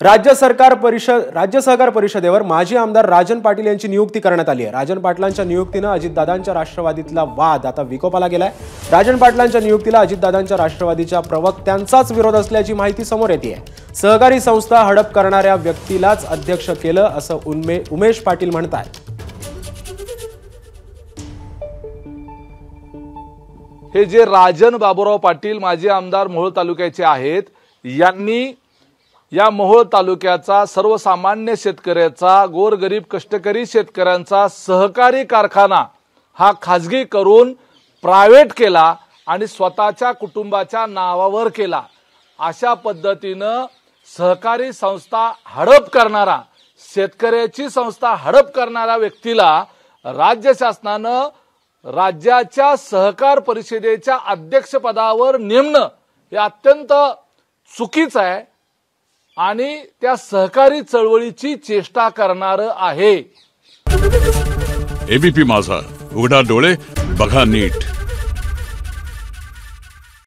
राज्य सरकार परिषद राज्य सहकार परिषदेवर माजी आमदार राजन पाटील यांची नियुक्ती करण्यात आली आहे. राजन पाटलांच्या नियुक्तीनं अजितदादांच्या राष्ट्रवादीतला वाद आता विकोपाला गेलाय. राजन पाटलांच्या नियुक्तीला अजितदादांच्या राष्ट्रवादीच्या प्रवक्त्यांचाच विरोध असल्याची माहिती समोर येते. सहकारी संस्था हडप करणाऱ्या व्यक्तीलाच अध्यक्ष केलं असं उन्मे उमेश पाटील म्हणतात हे जे राजन बाबुराव पाटील माजी आमदार मोहोळ तालुक्याचे आहेत यांनी या मोहोळ तालुक्याचा सर्वसामान्य शेतकऱ्याचा गोरगरीब कष्टकरी शेतकऱ्यांचा सहकारी कारखाना हा खाजगी करून प्रायव्हेट केला आणि स्वतःच्या कुटुंबाच्या नावावर केला. अशा पद्धतीनं सहकारी संस्था हडप करणारा शेतकऱ्याची संस्था हडप करणाऱ्या व्यक्तीला राज्य शासनानं राज्याच्या सहकार परिषदेच्या अध्यक्षपदावर नेमणं हे अत्यंत चुकीचं आहे. आणि त्या सहकारी चळवळीची चेष्टा करणार आहे. एबीपी माझा. उघडा डोळे बघा नीट.